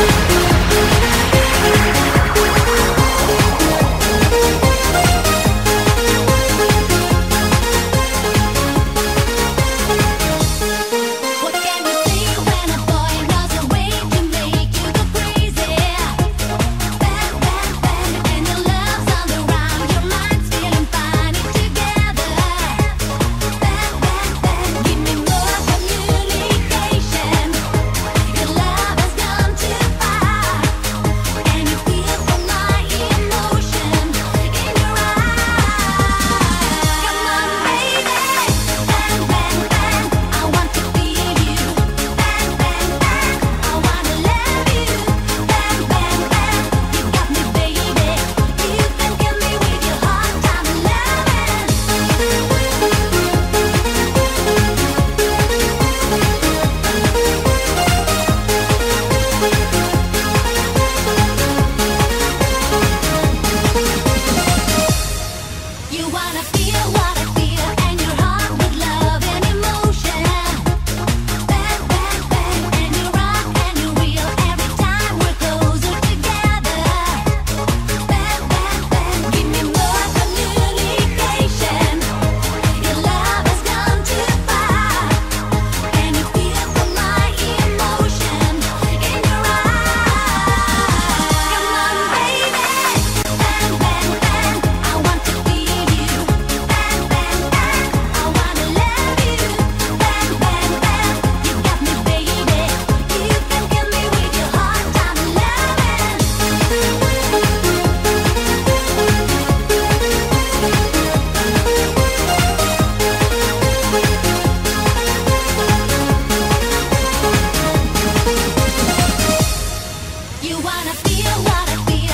Thank you wanna feel what I feel.